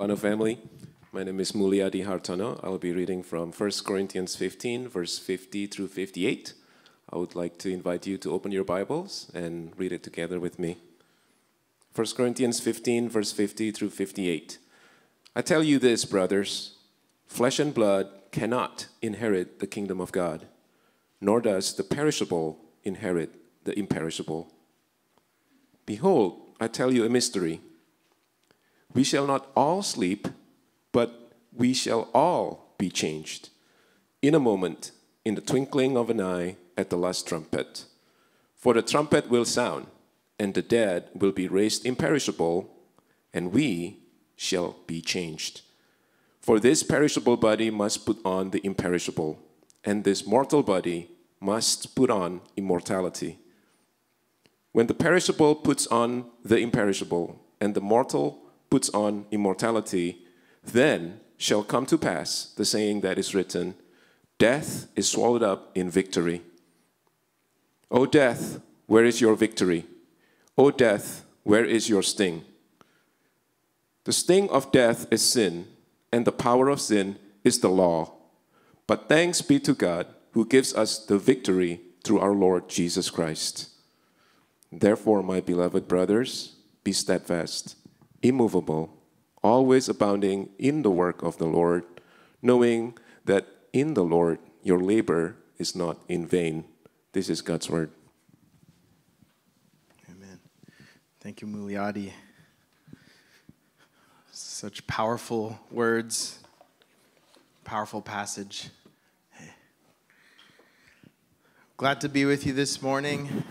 Ano family. My name is Mulyadi Hartono. I'll be reading from 1 Corinthians 15, verse 50 through 58. I would like to invite you to open your Bibles and read it together with me. 1 Corinthians 15, verse 50 through 58. I tell you this, brothers flesh and blood cannot inherit the kingdom of God, nor does the perishable inherit the imperishable. Behold, I tell you a mystery. We shall not all sleep, but we shall all be changed. In a moment, in the twinkling of an eye, at the last trumpet. For the trumpet will sound, and the dead will be raised imperishable, and we shall be changed. For this perishable body must put on the imperishable, and this mortal body must put on immortality. When the perishable puts on the imperishable, and the mortal puts on immortality, then shall come to pass the saying that is written Death is swallowed up in victory. O death, where is your victory? O death, where is your sting? The sting of death is sin, and the power of sin is the law. But thanks be to God who gives us the victory through our Lord Jesus Christ. Therefore, my beloved brothers, be steadfast, immovable, always abounding in the work of the Lord, knowing that in the Lord your labor is not in vain. This is God's word. Amen. Thank you, Mulyadi. Such powerful words, powerful passage. Glad to be with you this morning.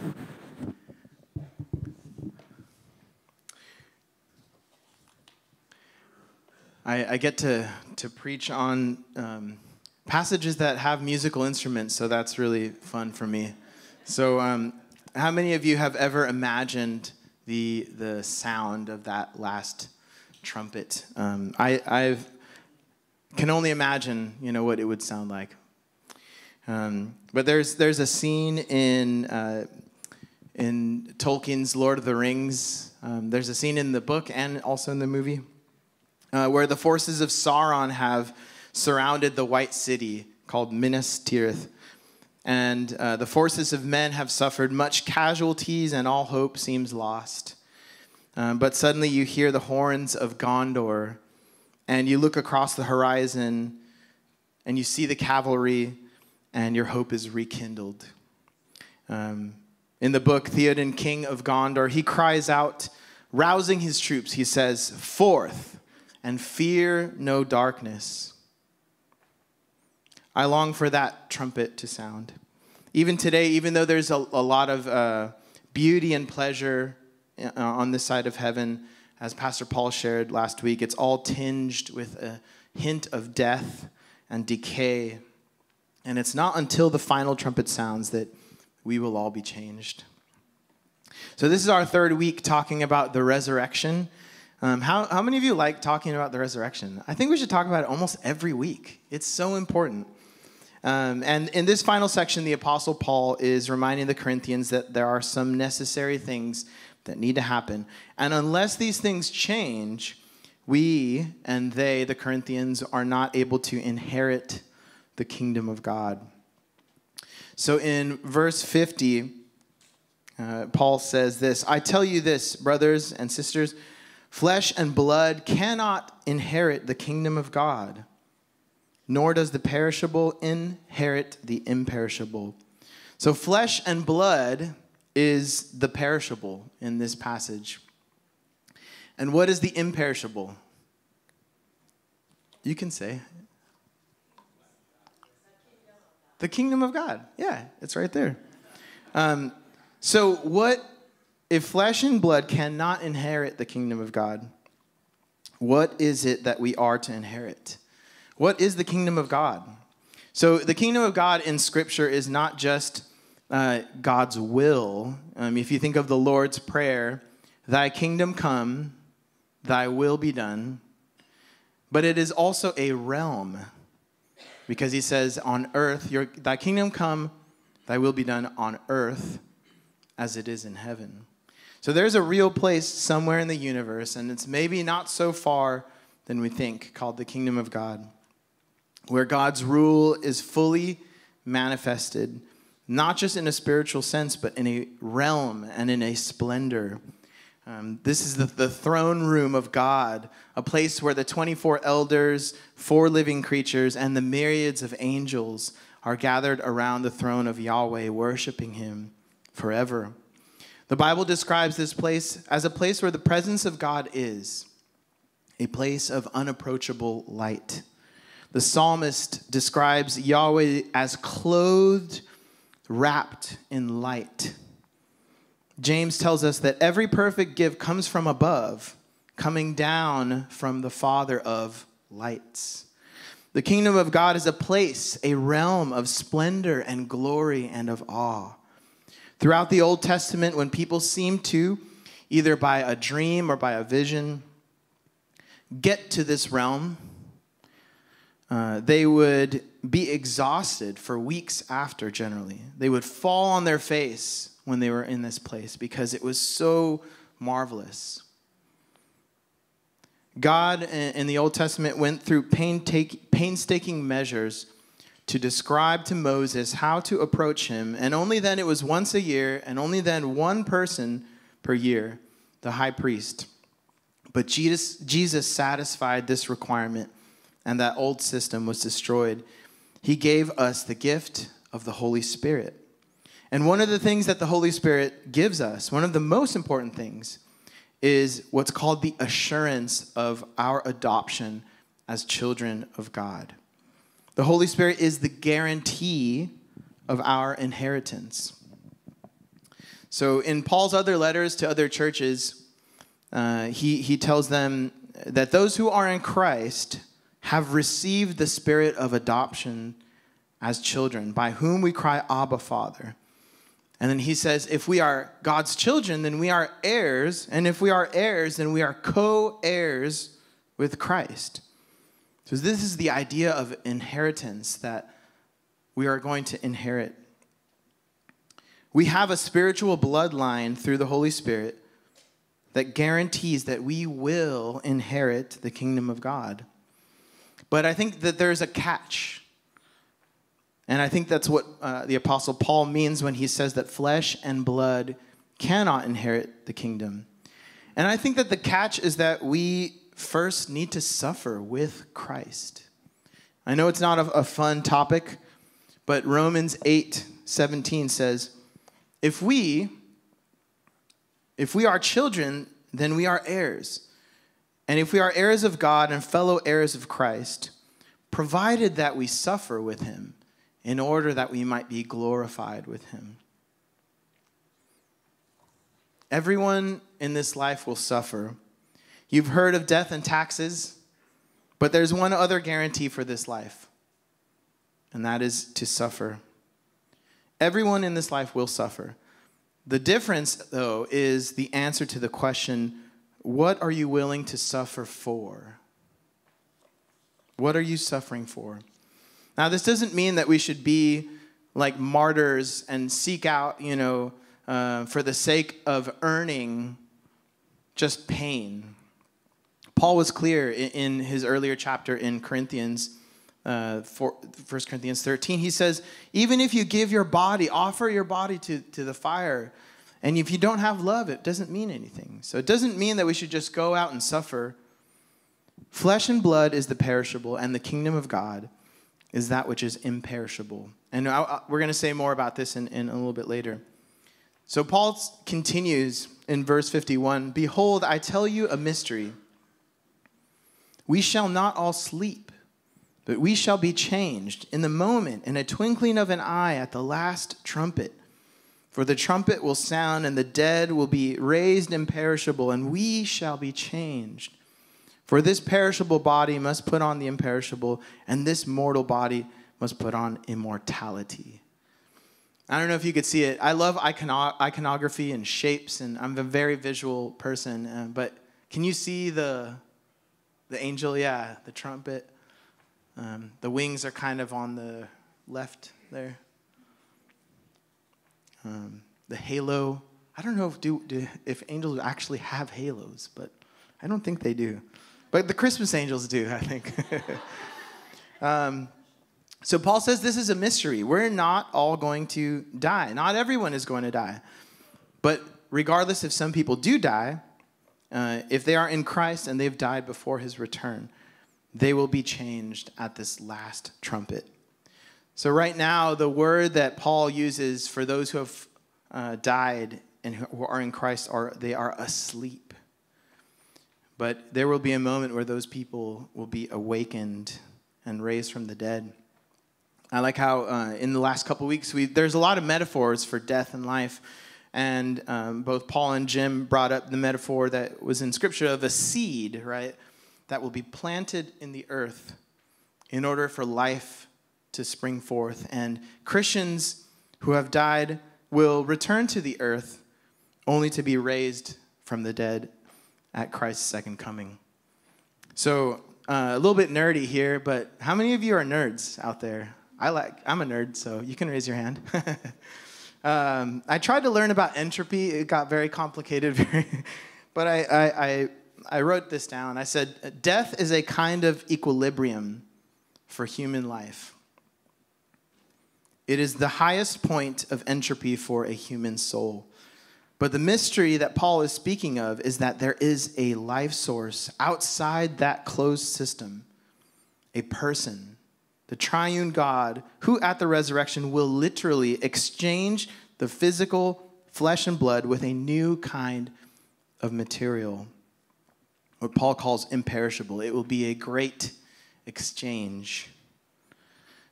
I, I get to, to preach on um, passages that have musical instruments, so that's really fun for me. So, um, how many of you have ever imagined the, the sound of that last trumpet? Um, I I've, can only imagine, you know, what it would sound like. Um, but there's, there's a scene in, uh, in Tolkien's Lord of the Rings. Um, there's a scene in the book and also in the movie uh, where the forces of Sauron have surrounded the White City called Minas Tirith. And uh, the forces of men have suffered much casualties, and all hope seems lost. Um, but suddenly you hear the horns of Gondor, and you look across the horizon, and you see the cavalry, and your hope is rekindled. Um, in the book, Theoden, king of Gondor, he cries out, rousing his troops, he says, Forth, and fear no darkness. I long for that trumpet to sound. Even today, even though there's a, a lot of uh, beauty and pleasure uh, on this side of heaven, as Pastor Paul shared last week, it's all tinged with a hint of death and decay. And it's not until the final trumpet sounds that we will all be changed. So, this is our third week talking about the resurrection. Um, how, how many of you like talking about the resurrection? I think we should talk about it almost every week. It's so important. Um, and in this final section, the Apostle Paul is reminding the Corinthians that there are some necessary things that need to happen. And unless these things change, we and they, the Corinthians, are not able to inherit the kingdom of God. So in verse 50, uh, Paul says this I tell you this, brothers and sisters, flesh and blood cannot inherit the kingdom of God nor does the perishable inherit the imperishable. So, flesh and blood is the perishable in this passage. And what is the imperishable? You can say. The kingdom of God. Yeah, it's right there. Um, so, what if flesh and blood cannot inherit the kingdom of God? What is it that we are to inherit? What is the kingdom of God? So, the kingdom of God in Scripture is not just uh, God's will. Um, if you think of the Lord's Prayer, Thy kingdom come, Thy will be done, but it is also a realm because He says, On earth, your, Thy kingdom come, Thy will be done on earth as it is in heaven. So, there's a real place somewhere in the universe, and it's maybe not so far than we think called the kingdom of God, where God's rule is fully manifested, not just in a spiritual sense, but in a realm and in a splendor. Um, this is the, the throne room of God, a place where the 24 elders, four living creatures, and the myriads of angels are gathered around the throne of Yahweh, worshiping him forever. The Bible describes this place as a place where the presence of God is, a place of unapproachable light. The psalmist describes Yahweh as clothed, wrapped in light. James tells us that every perfect gift comes from above, coming down from the Father of lights. The kingdom of God is a place, a realm of splendor and glory and of awe. Throughout the Old Testament, when people seem to, either by a dream or by a vision, get to this realm, uh, they would be exhausted for weeks after, generally. They would fall on their face when they were in this place because it was so marvelous. God in the Old Testament went through painstaking measures to describe to Moses how to approach him, and only then it was once a year, and only then one person per year, the high priest. But Jesus, Jesus satisfied this requirement, and that old system was destroyed. He gave us the gift of the Holy Spirit. And one of the things that the Holy Spirit gives us, one of the most important things, is what's called the assurance of our adoption as children of God. The Holy Spirit is the guarantee of our inheritance. So, in Paul's other letters to other churches, uh, he, he tells them that those who are in Christ have received the spirit of adoption as children, by whom we cry, Abba, Father. And then he says, if we are God's children, then we are heirs. And if we are heirs, then we are co heirs with Christ. So, this is the idea of inheritance that we are going to inherit. We have a spiritual bloodline through the Holy Spirit that guarantees that we will inherit the kingdom of God. But I think that there's a catch and I think that's what uh, the Apostle Paul means when he says that flesh and blood cannot inherit the kingdom. And I think that the catch is that we first need to suffer with Christ. I know it's not a, a fun topic, but Romans 8 17 says, if we if we are children, then we are heirs. And if we are heirs of God and fellow heirs of Christ, provided that we suffer with him in order that we might be glorified with him. Everyone in this life will suffer. You've heard of death and taxes, but there's one other guarantee for this life, and that is to suffer. Everyone in this life will suffer. The difference, though, is the answer to the question what are you willing to suffer for? What are you suffering for? Now, this doesn't mean that we should be like martyrs and seek out, you know, uh, for the sake of earning just pain. Paul was clear in his earlier chapter in Corinthians, uh, 4, 1 Corinthians 13. He says, even if you give your body, offer your body to, to the fire, and if you don't have love, it doesn't mean anything. So it doesn't mean that we should just go out and suffer. Flesh and blood is the perishable, and the kingdom of God is that which is imperishable. And I, we're going to say more about this in, in a little bit later. So Paul continues in verse 51 Behold, I tell you a mystery. We shall not all sleep, but we shall be changed in the moment, in a twinkling of an eye, at the last trumpet. For the trumpet will sound, and the dead will be raised imperishable, and we shall be changed. For this perishable body must put on the imperishable, and this mortal body must put on immortality. I don't know if you could see it. I love icono- iconography and shapes, and I'm a very visual person. Uh, but can you see the the angel? Yeah, the trumpet. Um, the wings are kind of on the left there. Um, the halo. I don't know if do, do if angels actually have halos, but I don't think they do. but the Christmas angels do, I think. um, so Paul says this is a mystery. We're not all going to die. Not everyone is going to die. But regardless if some people do die, uh, if they are in Christ and they've died before his return, they will be changed at this last trumpet. So, right now, the word that Paul uses for those who have uh, died and who are in Christ are they are asleep. But there will be a moment where those people will be awakened and raised from the dead. I like how uh, in the last couple weeks we there's a lot of metaphors for death and life, and um, both Paul and Jim brought up the metaphor that was in Scripture of a seed, right, that will be planted in the earth in order for life to spring forth, and Christians who have died will return to the earth only to be raised from the dead at Christ's second coming. So, uh, a little bit nerdy here, but how many of you are nerds out there? I like, I'm a nerd, so you can raise your hand. um, I tried to learn about entropy. It got very complicated, but I, I, I, I wrote this down. I said, Death is a kind of equilibrium for human life. It is the highest point of entropy for a human soul. But the mystery that Paul is speaking of is that there is a life source outside that closed system, a person, the triune God, who at the resurrection will literally exchange the physical flesh and blood with a new kind of material, what Paul calls imperishable. It will be a great exchange.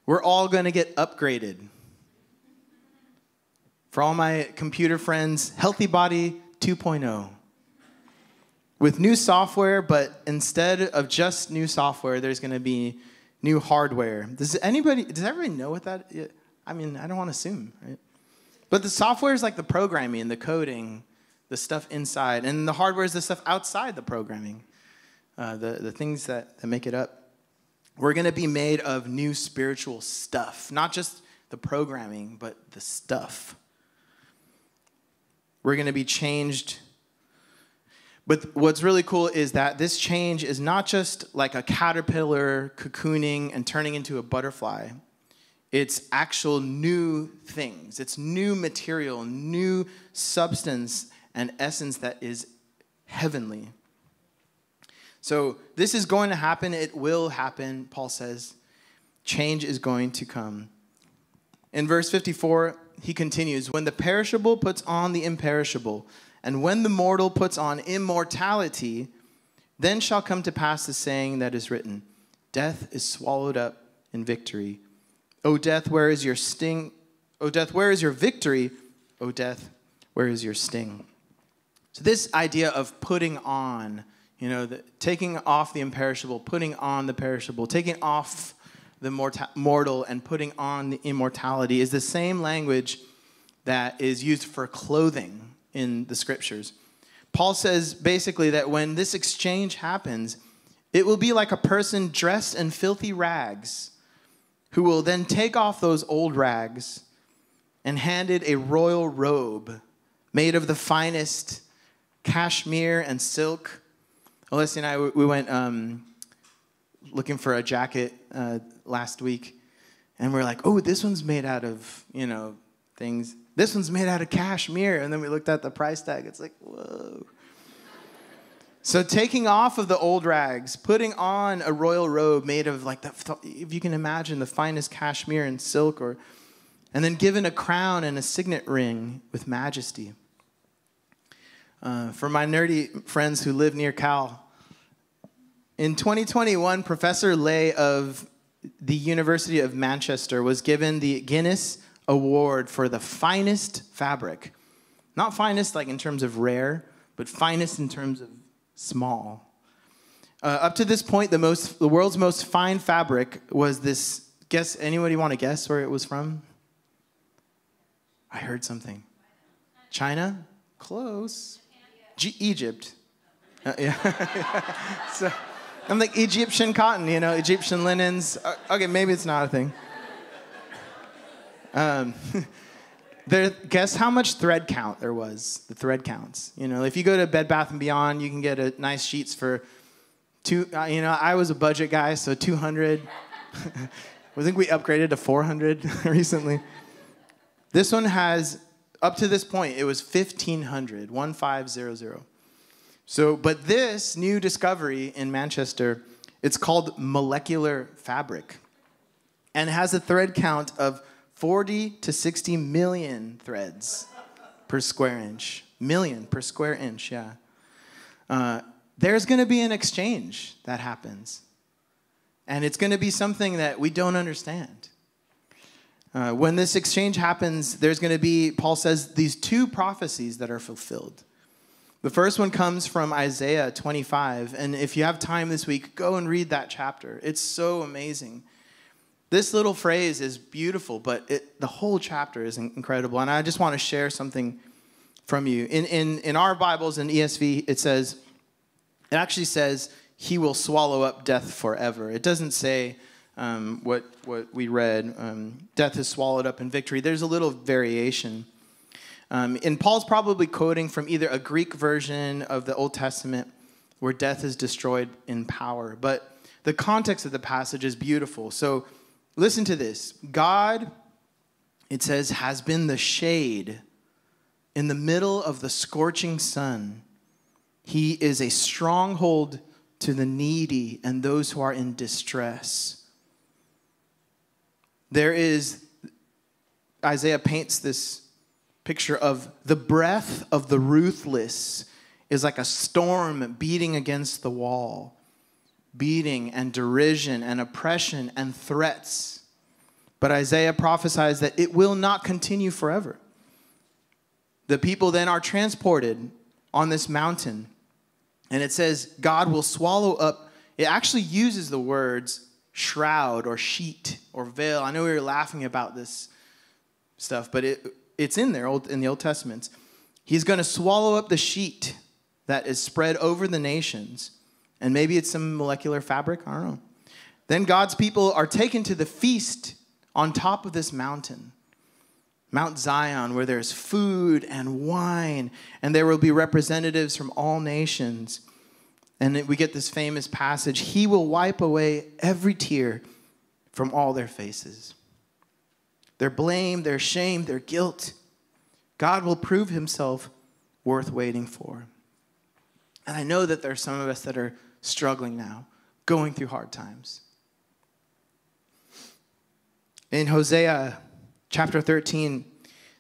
We're all going to get upgraded. For all my computer friends, Healthy Body 2.0. With new software, but instead of just new software, there's going to be new hardware. Does anybody, does everybody know what that is? I mean, I don't want to assume, right? But the software is like the programming, the coding, the stuff inside, and the hardware is the stuff outside the programming, uh, the, the things that, that make it up. We're going to be made of new spiritual stuff, not just the programming, but the stuff. We're going to be changed. But what's really cool is that this change is not just like a caterpillar cocooning and turning into a butterfly. It's actual new things. It's new material, new substance and essence that is heavenly. So this is going to happen. It will happen, Paul says. Change is going to come. In verse 54, he continues When the perishable puts on the imperishable, and when the mortal puts on immortality, then shall come to pass the saying that is written Death is swallowed up in victory. O death, where is your sting? O death, where is your victory? O death, where is your sting? So, this idea of putting on, you know, the, taking off the imperishable, putting on the perishable, taking off the mortal and putting on the immortality is the same language that is used for clothing in the scriptures. Paul says basically that when this exchange happens, it will be like a person dressed in filthy rags who will then take off those old rags and handed a royal robe made of the finest cashmere and silk. Alyssa and I, we went um, looking for a jacket uh, last week, and we are like, oh, this one's made out of, you know, things. This one's made out of cashmere. And then we looked at the price tag. It's like, whoa. So taking off of the old rags, putting on a royal robe made of like the, if you can imagine, the finest cashmere and silk, or, and then given a crown and a signet ring with majesty. Uh, for my nerdy friends who live near Cal, in 2021, Professor Leigh of the University of Manchester was given the Guinness Award for the finest fabric. Not finest like in terms of rare, but finest in terms of small. Uh, up to this point, the most, the world's most fine fabric was this. Guess anybody want to guess where it was from? I heard something. China, close. G- Egypt. Uh, yeah. so, I'm like Egyptian cotton, you know, Egyptian linens. Uh, okay, maybe it's not a thing. Um, there, guess how much thread count there was? The thread counts. You know, if you go to Bed Bath and Beyond, you can get a nice sheets for Two, uh, you know, I was a budget guy, so 200. I think we upgraded to 400 recently. This one has, up to this point, it was 1500, 1500. So, but this new discovery in Manchester, it's called molecular fabric and has a thread count of 40 to 60 million threads per square inch. Million per square inch, yeah. Uh, there's going to be an exchange that happens. And it's going to be something that we don't understand. Uh, when this exchange happens, there's going to be, Paul says, these two prophecies that are fulfilled. The first one comes from Isaiah 25. And if you have time this week, go and read that chapter. It's so amazing. This little phrase is beautiful, but it, the whole chapter is incredible. And I just want to share something from you. In, in, in our Bibles, in ESV, it says, it actually says, he will swallow up death forever. It doesn't say um, what, what we read, um, death is swallowed up in victory. There's a little variation. Um, and Paul's probably quoting from either a Greek version of the Old Testament where death is destroyed in power. But the context of the passage is beautiful. So listen to this God, it says, has been the shade in the middle of the scorching sun. He is a stronghold to the needy and those who are in distress. There is, Isaiah paints this picture of the breath of the ruthless is like a storm beating against the wall, beating and derision and oppression and threats. But Isaiah prophesies that it will not continue forever. The people then are transported on this mountain and it says, God will swallow up. It actually uses the words shroud or sheet or veil. I know we were laughing about this stuff, but it, it's in there old in the Old Testament. He's going to swallow up the sheet that is spread over the nations. And maybe it's some molecular fabric, I don't know. Then God's people are taken to the feast on top of this mountain. Mount Zion, where there's food and wine, and there will be representatives from all nations. And we get this famous passage He will wipe away every tear from all their faces. Their blame, their shame, their guilt. God will prove himself worth waiting for. And I know that there are some of us that are struggling now, going through hard times. In Hosea chapter 13,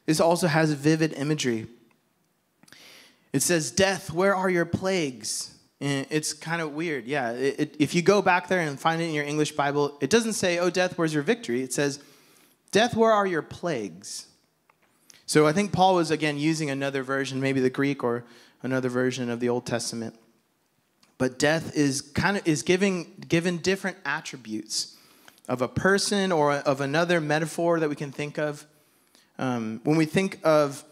this also has vivid imagery. It says, Death, where are your plagues? And it's kind of weird. Yeah, it, it, if you go back there and find it in your English Bible, it doesn't say, Oh, death, where's your victory? It says, Death, where are your plagues? So I think Paul was, again, using another version, maybe the Greek or another version of the Old Testament. But death is kind of is giving given different attributes of a person or of another metaphor that we can think of. Um, when we think of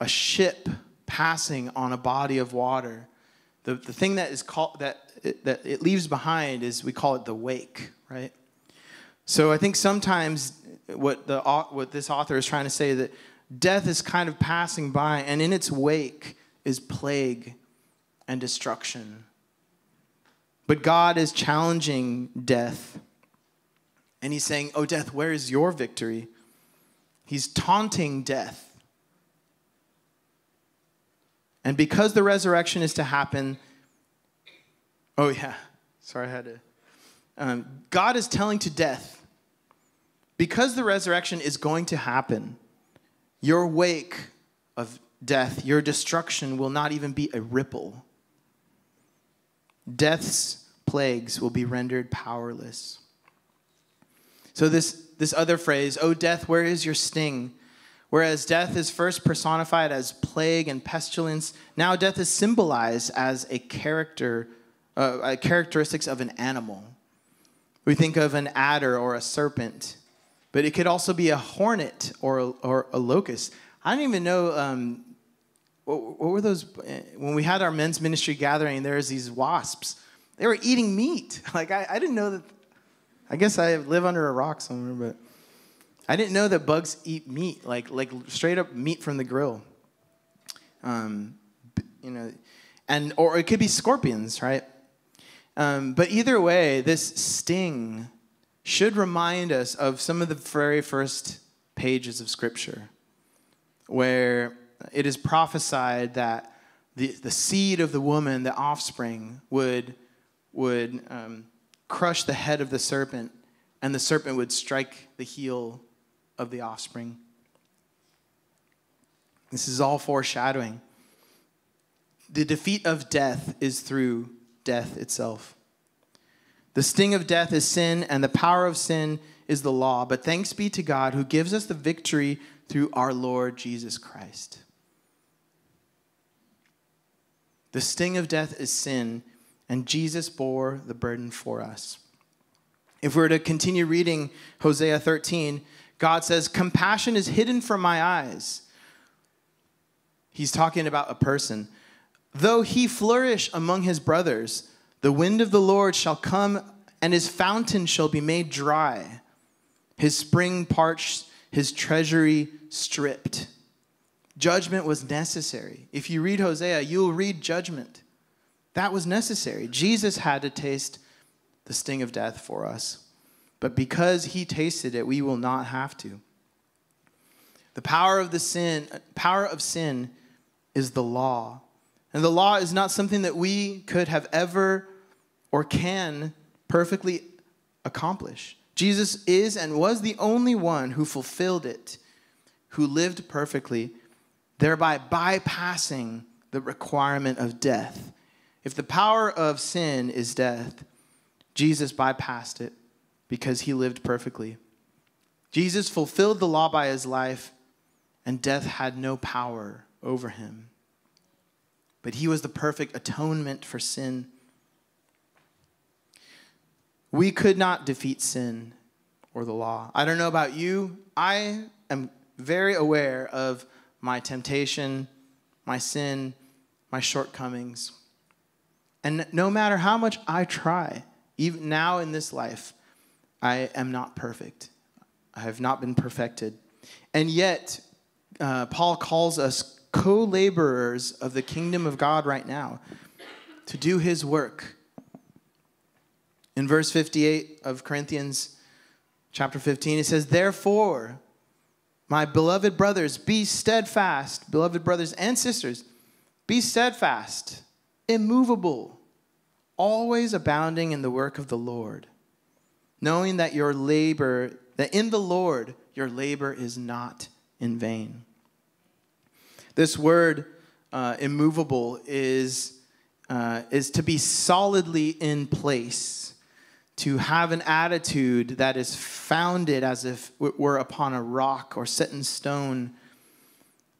a ship passing on a body of water, the, the thing that is called that it, that it leaves behind is we call it the wake, right? So I think sometimes what the what this author is trying to say that death is kind of passing by, and in its wake is plague and destruction. But God is challenging death and he's saying, Oh, death, where is your victory? He's taunting death. And because the resurrection is to happen, oh, yeah, sorry, I had to. Um, God is telling to death, because the resurrection is going to happen, your wake of death, your destruction will not even be a ripple. Death's plagues will be rendered powerless. So this this other phrase, "Oh death, where is your sting?" Whereas death is first personified as plague and pestilence, now death is symbolized as a character, uh, characteristics of an animal. We think of an adder or a serpent, but it could also be a hornet or a, or a locust. I don't even know um, what, what, were those when we had our men's ministry gathering. There was these wasps. They were eating meat. Like I, I didn't know that I guess I live under a rock somewhere, but I didn't know that bugs eat meat, like like straight up meat from the grill. Um, you know, and or it could be scorpions, right? Um, but either way, this sting should remind us of some of the very first pages of Scripture, where it is prophesied that the, the seed of the woman, the offspring, would, would um, crush the head of the serpent, and the serpent would strike the heel of the offspring. This is all foreshadowing. The defeat of death is through death itself. The sting of death is sin, and the power of sin is the law. But thanks be to God who gives us the victory through our Lord Jesus Christ. The sting of death is sin, and Jesus bore the burden for us. If we were to continue reading Hosea 13, God says, Compassion is hidden from my eyes. He's talking about a person. Though he flourish among his brothers, the wind of the Lord shall come, and his fountain shall be made dry, his spring parched, his treasury stripped. Judgment was necessary. If you read Hosea, you'll read judgment. That was necessary. Jesus had to taste the sting of death for us. But because he tasted it, we will not have to. The power of the sin, power of sin is the law. And the law is not something that we could have ever or can perfectly accomplish. Jesus is and was the only one who fulfilled it, who lived perfectly, thereby bypassing the requirement of death. If the power of sin is death, Jesus bypassed it because he lived perfectly. Jesus fulfilled the law by his life, and death had no power over him. But he was the perfect atonement for sin. We could not defeat sin or the law. I don't know about you. I am very aware of my temptation, my sin, my shortcomings. And no matter how much I try, even now in this life, I am not perfect. I have not been perfected. And yet, uh, Paul calls us co laborers of the kingdom of God right now to do his work. In verse 58 of Corinthians chapter 15, it says, Therefore, my beloved brothers, be steadfast, beloved brothers and sisters, be steadfast, immovable, always abounding in the work of the Lord, knowing that your labor, that in the Lord your labor is not in vain. This word, uh, immovable, is, uh, is to be solidly in place, to have an attitude that is founded as if it were upon a rock or set in stone,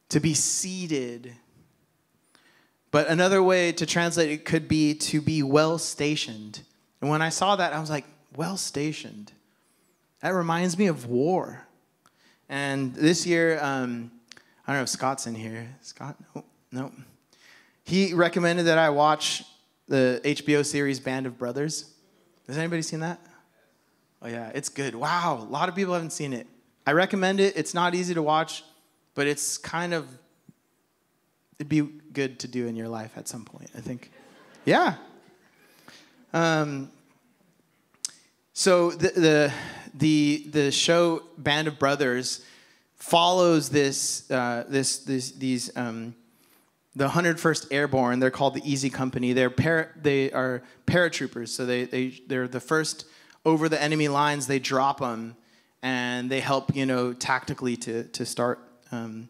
to be seated. But another way to translate it could be to be well stationed. And when I saw that, I was like, well stationed. That reminds me of war. And this year, um, I don't know if Scott's in here. Scott? No, no. He recommended that I watch the HBO series Band of Brothers. Has anybody seen that? Oh, yeah, it's good. Wow, a lot of people haven't seen it. I recommend it. It's not easy to watch, but it's kind of, it'd be good to do in your life at some point, I think. Yeah. Um, so the, the, the, the show Band of Brothers follows this, uh, this, this, these, um, the 101st Airborne. They're called the Easy Company. They're para, they are paratroopers, so they, they, they're the first over the enemy lines. They drop them, and they help, you know, tactically to, to start, um,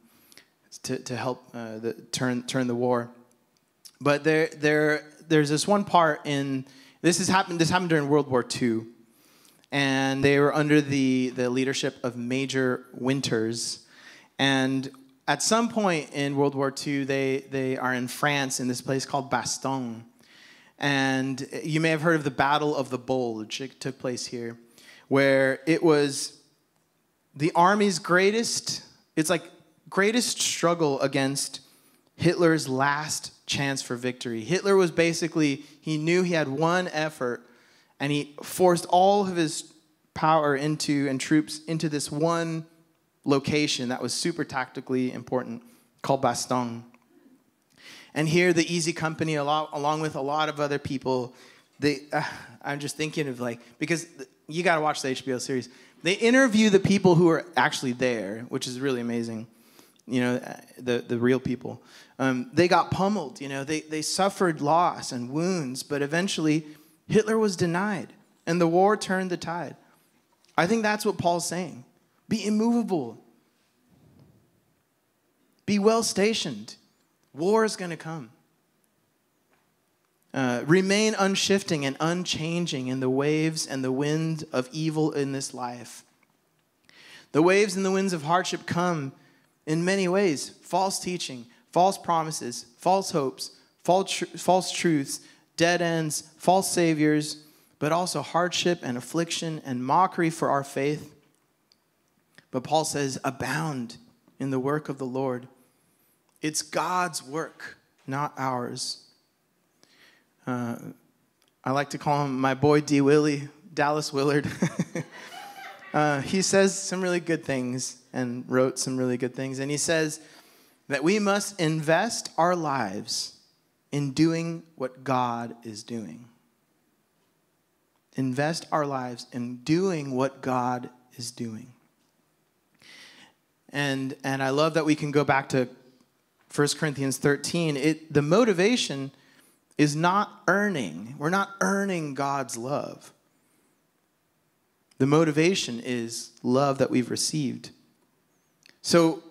to, to help uh, the, turn, turn the war. But there, there, there's this one part in, this has happened, this happened during World War II and they were under the, the leadership of Major Winters. And at some point in World War II, they, they are in France in this place called Bastogne. And you may have heard of the Battle of the Bulge. It took place here, where it was the army's greatest, it's like greatest struggle against Hitler's last chance for victory. Hitler was basically, he knew he had one effort and he forced all of his power into and troops into this one location that was super tactically important called Bastogne. And here, the Easy Company, lot, along with a lot of other people, they, uh, I'm just thinking of like, because you got to watch the HBO series. They interview the people who are actually there, which is really amazing. You know, uh, the, the real people. Um, they got pummeled, you know, they, they suffered loss and wounds, but eventually Hitler was denied and the war turned the tide. I think that's what Paul's saying. Be immovable, be well stationed. War is going to come. Uh, remain unshifting and unchanging in the waves and the wind of evil in this life. The waves and the winds of hardship come in many ways false teaching, false promises, false hopes, false, tr- false truths, dead ends, false saviors, but also hardship and affliction and mockery for our faith. But Paul says, abound in the work of the Lord. It's God's work, not ours. Uh, I like to call him my boy D. Willie, Dallas Willard. uh, he says some really good things and wrote some really good things. And he says that we must invest our lives in doing what God is doing. Invest our lives in doing what God is doing. And, and I love that we can go back to 1 Corinthians 13. It, the motivation is not earning. We're not earning God's love. The motivation is love that we've received. So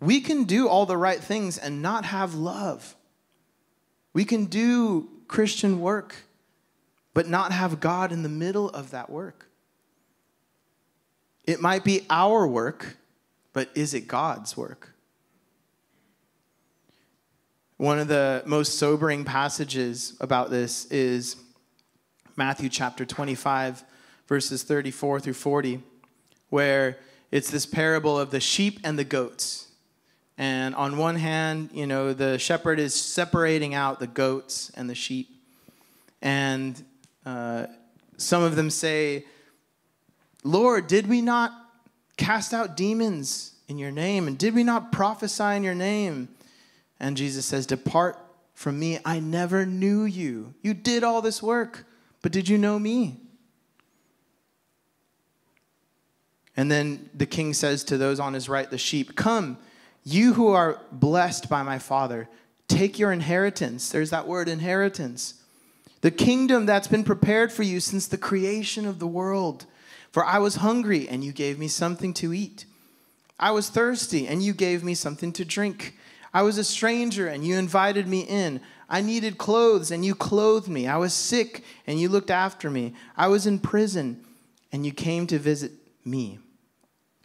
we can do all the right things and not have love. We can do Christian work, but not have God in the middle of that work. It might be our work, but is it God's work? One of the most sobering passages about this is Matthew chapter 25, verses 34 through 40, where it's this parable of the sheep and the goats. And on one hand, you know, the shepherd is separating out the goats and the sheep. And uh, some of them say, Lord, did we not cast out demons in your name? And did we not prophesy in your name? And Jesus says, Depart from me. I never knew you. You did all this work, but did you know me? And then the king says to those on his right, the sheep, Come, you who are blessed by my Father, take your inheritance. There's that word, inheritance. The kingdom that's been prepared for you since the creation of the world. For I was hungry, and you gave me something to eat. I was thirsty, and you gave me something to drink. I was a stranger and you invited me in. I needed clothes and you clothed me. I was sick and you looked after me. I was in prison and you came to visit me.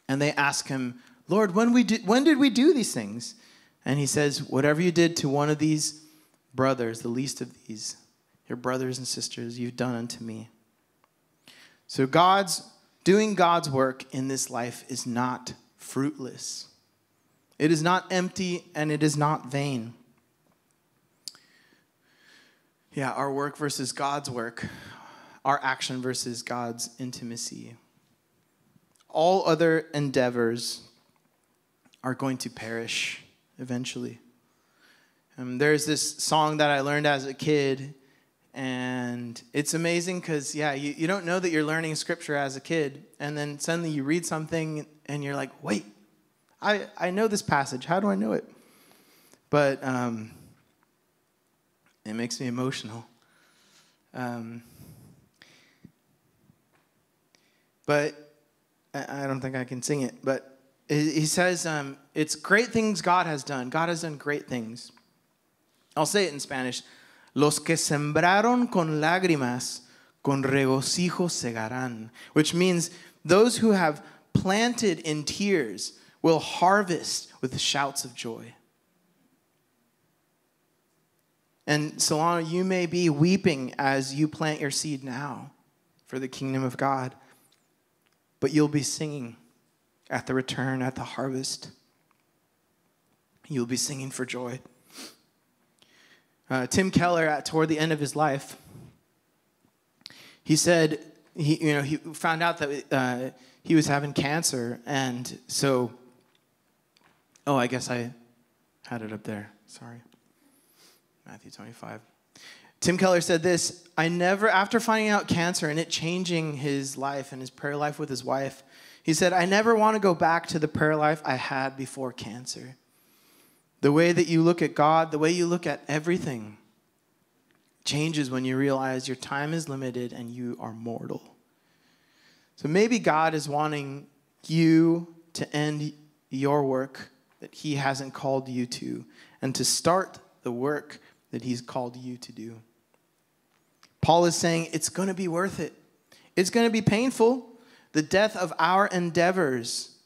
And they ask him, Lord, when, we did, when did we do these things? And he says, Whatever you did to one of these brothers, the least of these, your brothers and sisters, you've done unto me. So God's doing God's work in this life is not fruitless. It is not empty and it is not vain. Yeah, our work versus God's work, our action versus God's intimacy. All other endeavors are going to perish eventually. Um, there's this song that I learned as a kid, and it's amazing because, yeah, you, you don't know that you're learning scripture as a kid, and then suddenly you read something and you're like, wait, I, I know this passage. How do I know it? But um, it makes me emotional. Um, but I, don't think I can sing it. But he says, um, it's great things God has done. God has done great things. I'll say it in Spanish. Los que sembraron con lágrimas, con regocijo segarán. Which means those who have planted in tears, will harvest with shouts of joy. And Solano, you may be weeping as you plant your seed now for the kingdom of God, but you'll be singing at the return, at the harvest. You'll be singing for joy. Uh, Tim Keller, at toward the end of his life, he said he you know he found out that uh, he was having cancer, and so Oh, I guess I had it up there. Sorry. Matthew 25. Tim Keller said this I never, after finding out cancer and it changing his life and his prayer life with his wife, he said, I never want to go back to the prayer life I had before cancer. The way that you look at God, the way you look at everything changes when you realize your time is limited and you are mortal. So maybe God is wanting you to end your work that He hasn't called you to and to start the work that He's called you to do. Paul is saying it's going to be worth it. It's going to be painful. The death of our endeavors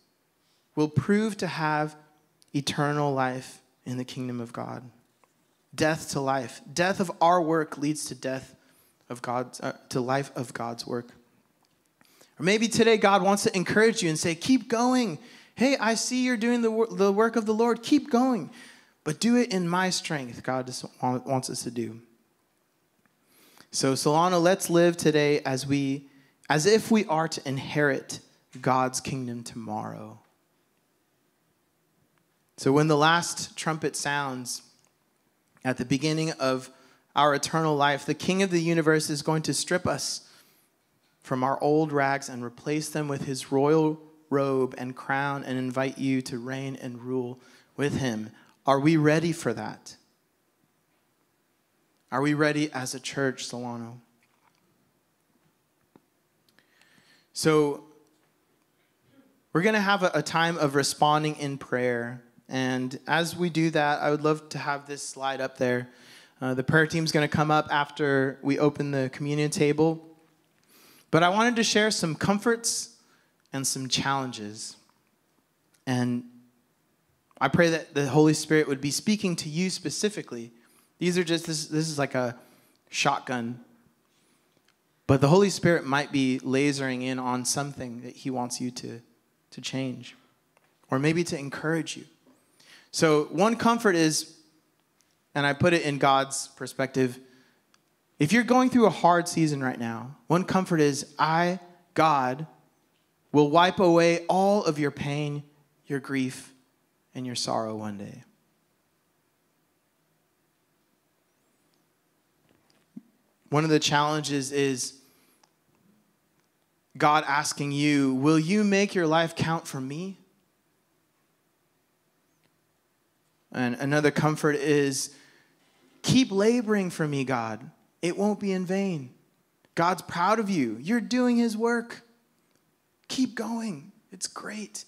will prove to have eternal life in the kingdom of God. Death to life. Death of our work leads to death of God's uh, to life of God's work. Or maybe today God wants to encourage you and say, "Keep going. Hey, I see you're doing the, wor- the work of the Lord. Keep going. But do it in my strength." God just wants us to do. So, Solano, let's live today as we as if we are to inherit God's kingdom tomorrow. So, when the last trumpet sounds at the beginning of our eternal life, the King of the universe is going to strip us from our old rags and replace them with his royal robe and crown and invite you to reign and rule with him. Are we ready for that? Are we ready as a church, Solano? So, we're going to have a, a, time of responding in prayer. And as we do that, I would love to have this slide up there. Uh, the prayer team is going to come up after we open the communion table. But I wanted to share some comforts and some challenges. And I pray that the Holy Spirit would be speaking to you specifically these are just, this, this is like a shotgun. But the Holy Spirit might be lasering in on something that He wants you to, to change, or maybe to encourage you. So, one comfort is, and I put it in God's perspective, if you're going through a hard season right now, one comfort is, I, God, will wipe away all of your pain, your grief, and your sorrow one day. One of the challenges is God asking you, Will you make your life count for me? And another comfort is, Keep laboring for me, God. It won't be in vain. God's proud of you. You're doing His work. Keep going. It's great.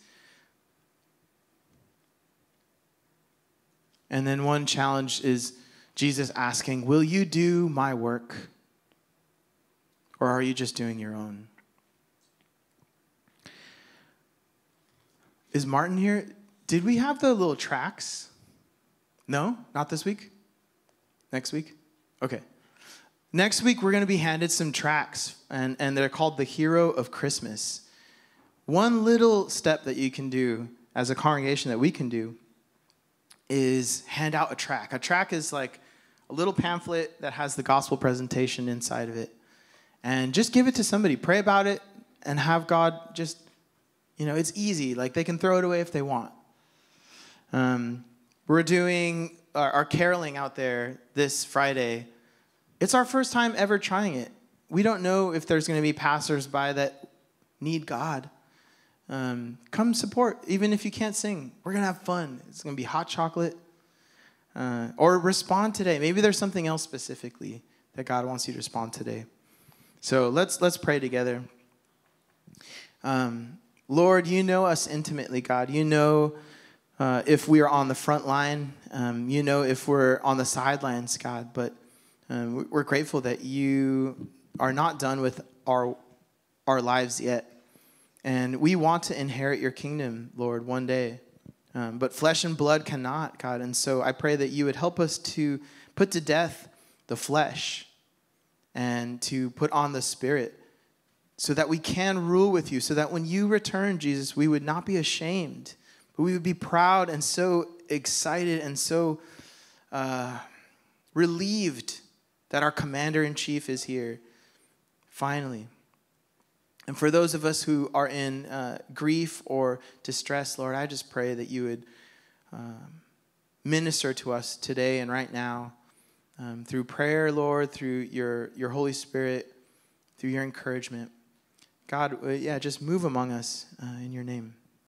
And then one challenge is Jesus asking, Will you do my work? Or are you just doing your own? Is Martin here? Did we have the little tracks? No? Not this week? Next week? Okay. Next week, we're going to be handed some tracks, and, and they're called the Hero of Christmas. One little step that you can do as a congregation that we can do is hand out a track. A track is like a little pamphlet that has the gospel presentation inside of it. And just give it to somebody. Pray about it and have God just, you know, it's easy. Like they can throw it away if they want. Um, we're doing our, our caroling out there this Friday. It's our first time ever trying it. We don't know if there's going to be passersby that need God. Um, come support, even if you can't sing. We're going to have fun. It's going to be hot chocolate. Uh, or respond today. Maybe there's something else specifically that God wants you to respond today. So let's let's pray together. Um, Lord, you know us intimately, God. You know uh, if we are on the front line. Um, you know if we're on the sidelines, God. But um, we're grateful that you are not done with our our lives yet, and we want to inherit your kingdom, Lord, one day. Um, but flesh and blood cannot, God. And so I pray that you would help us to put to death the flesh and to put on the spirit so that we can rule with you, so that when you return, Jesus, we would not be ashamed, we would be proud and so excited and so uh, relieved that our commander in chief is here. Finally. And for those of us who are in uh, grief or distress, Lord, I just pray that you would um, minister to us today and right now. um, through prayer, Lord, through your, your Holy Spirit, through your encouragement. God, uh, yeah, just move among us uh, in your name.